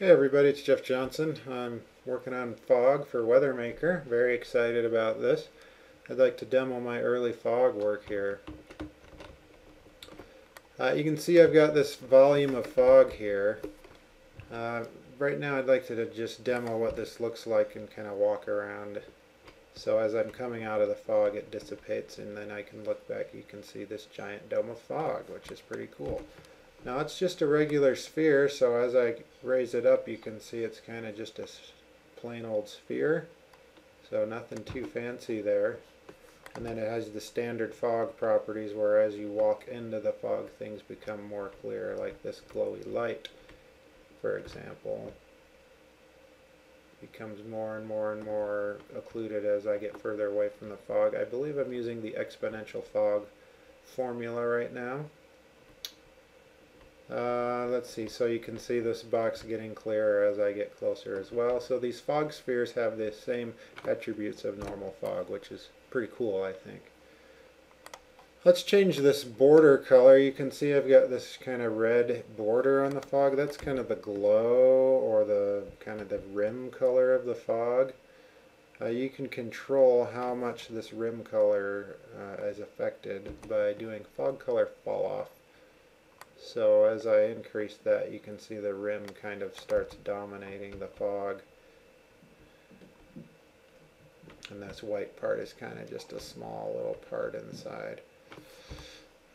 Hey everybody, it's Jeff Johnson. I'm working on fog for WeatherMaker. Very excited about this. I'd like to demo my early fog work here. Uh, you can see I've got this volume of fog here. Uh, right now I'd like to just demo what this looks like and kind of walk around. So as I'm coming out of the fog it dissipates and then I can look back you can see this giant dome of fog which is pretty cool. Now it's just a regular sphere, so as I raise it up you can see it's kind of just a plain old sphere. So nothing too fancy there. And then it has the standard fog properties where as you walk into the fog things become more clear, like this glowy light, for example. Becomes more and more and more occluded as I get further away from the fog. I believe I'm using the exponential fog formula right now. Uh, let's see, so you can see this box getting clearer as I get closer as well. So these fog spheres have the same attributes of normal fog, which is pretty cool, I think. Let's change this border color. You can see I've got this kind of red border on the fog. That's kind of the glow or the kind of the rim color of the fog. Uh, you can control how much this rim color uh, is affected by doing fog color fall off. So as I increase that, you can see the rim kind of starts dominating the fog. And this white part is kind of just a small little part inside.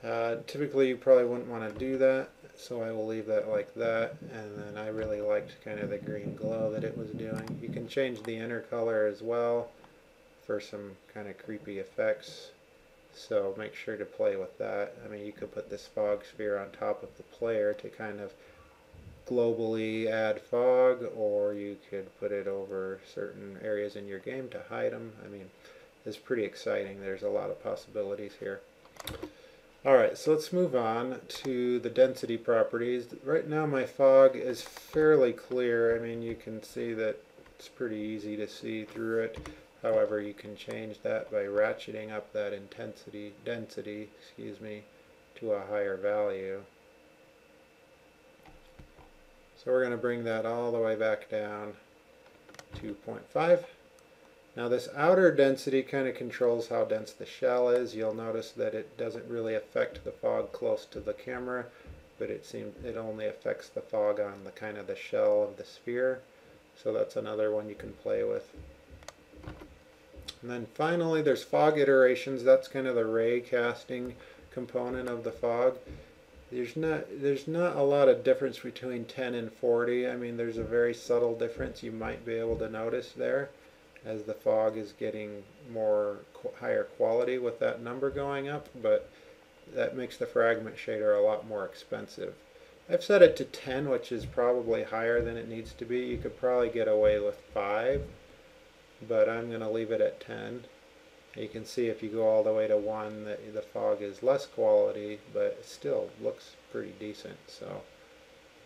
Uh, typically you probably wouldn't want to do that, so I will leave that like that. And then I really liked kind of the green glow that it was doing. You can change the inner color as well for some kind of creepy effects. So make sure to play with that. I mean, you could put this fog sphere on top of the player to kind of globally add fog, or you could put it over certain areas in your game to hide them. I mean, it's pretty exciting. There's a lot of possibilities here. Alright, so let's move on to the density properties. Right now my fog is fairly clear. I mean, you can see that it's pretty easy to see through it. However, you can change that by ratcheting up that intensity, density, excuse me, to a higher value. So we're going to bring that all the way back down to 0.5. Now this outer density kind of controls how dense the shell is. You'll notice that it doesn't really affect the fog close to the camera, but it seems it only affects the fog on the kind of the shell of the sphere. So that's another one you can play with. And then finally there's fog iterations. That's kind of the ray casting component of the fog. There's not there's not a lot of difference between 10 and 40. I mean there's a very subtle difference you might be able to notice there as the fog is getting more higher quality with that number going up, but that makes the fragment shader a lot more expensive. I've set it to 10, which is probably higher than it needs to be. You could probably get away with 5 but I'm going to leave it at 10. You can see if you go all the way to 1 that the fog is less quality, but it still looks pretty decent. So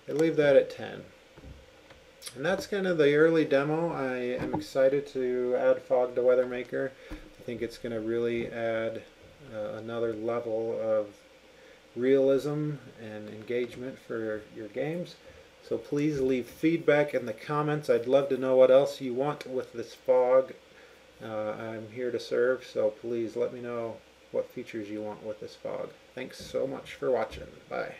I leave that at 10. And that's kind of the early demo. I am excited to add fog to WeatherMaker. I think it's going to really add uh, another level of realism and engagement for your games. So please leave feedback in the comments. I'd love to know what else you want with this fog. Uh, I'm here to serve, so please let me know what features you want with this fog. Thanks so much for watching. Bye.